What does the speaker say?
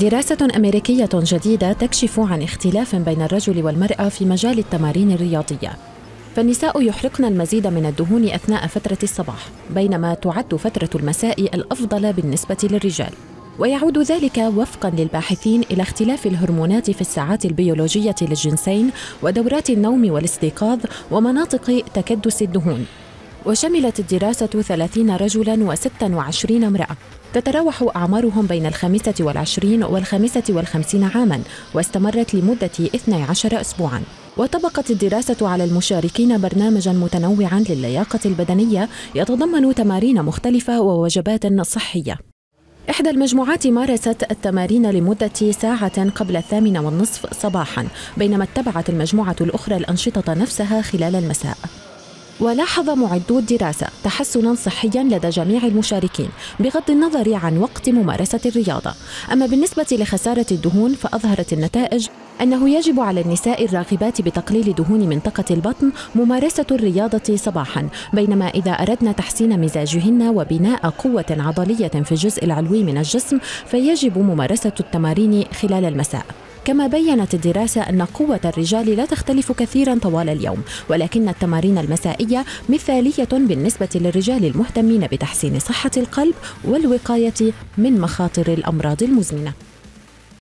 دراسة أمريكية جديدة تكشف عن اختلاف بين الرجل والمرأة في مجال التمارين الرياضية. فالنساء يحرقن المزيد من الدهون أثناء فترة الصباح بينما تعد فترة المساء الأفضل بالنسبة للرجال. ويعود ذلك وفقا للباحثين إلى اختلاف الهرمونات في الساعات البيولوجية للجنسين ودورات النوم والاستيقاظ ومناطق تكدس الدهون. وشملت الدراسة 30 رجلا و26 امرأة. تتراوح أعمارهم بين الخامسة والعشرين والخامسة والخمسين عاما واستمرت لمدة 12 أسبوعا. وطبقت الدراسة على المشاركين برنامجا متنوعا للياقة البدنية يتضمن تمارين مختلفة ووجبات صحية. إحدى المجموعات مارست التمارين لمدة ساعة قبل الثامنة والنصف صباحا بينما اتبعت المجموعة الأخرى الأنشطة نفسها خلال المساء. ولاحظ معدو الدراسة تحسنا صحيا لدى جميع المشاركين بغض النظر عن وقت ممارسة الرياضة. أما بالنسبة لخسارة الدهون فأظهرت النتائج أنه يجب على النساء الراغبات بتقليل دهون منطقة البطن ممارسة الرياضة صباحا. بينما إذا أردنا تحسين مزاجهن وبناء قوة عضلية في الجزء العلوي من الجسم فيجب ممارسة التمارين خلال المساء. كما بينت الدراسة أن قوة الرجال لا تختلف كثيرا طوال اليوم ولكن التمارين المسائية مثالية بالنسبة للرجال المهتمين بتحسين صحة القلب والوقاية من مخاطر الأمراض المزمنة.